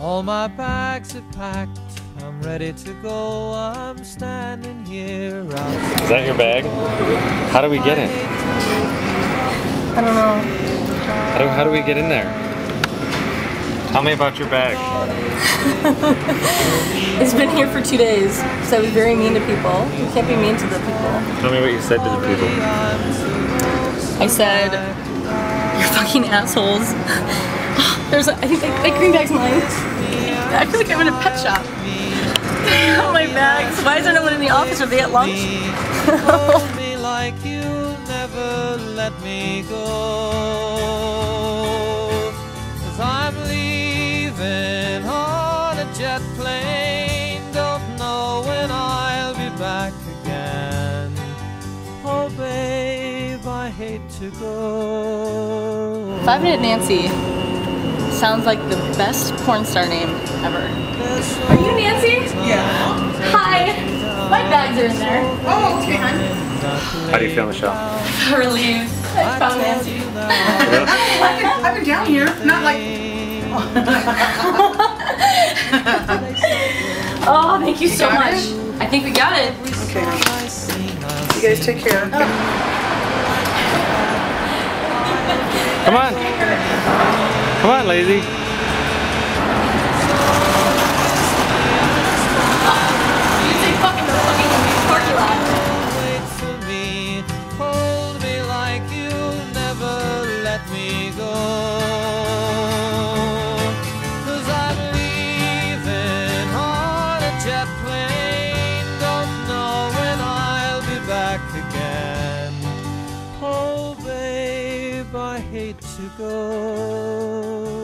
All my bags are packed. I'm ready to go. I'm standing here outside. Is that your bag? How do we get in? I don't know. How do, how do we get in there? Tell me about your bag. It's been here for two days, so I was very mean to people. You can't be mean to the people. Tell me what you said to the people. I said, you're fucking assholes. There's, a, I think that, that green bag's mine. I feel like I'm in a pet shop. oh, my bags. Why is there no one in the office? Are they at lunch? Like you'll never let me go. Cause I'm leaving on a jet plane. Don't know when I'll be back again. Oh, babe, I hate to go. Five Minute Nancy sounds like the best porn star name ever. Are you Nancy? Yeah. Hi. My bags are in there. Oh, okay, hon. How do you feel, Michelle? Relieved. I found Nancy. I've been, I've been down here, not like. Oh, thank you so much. it? I think we got it. Okay. You guys take care. Come on. Come on, lazy. You say fucking the fucking parking lot. wait for me. Hold me like you'll never let me go. To go.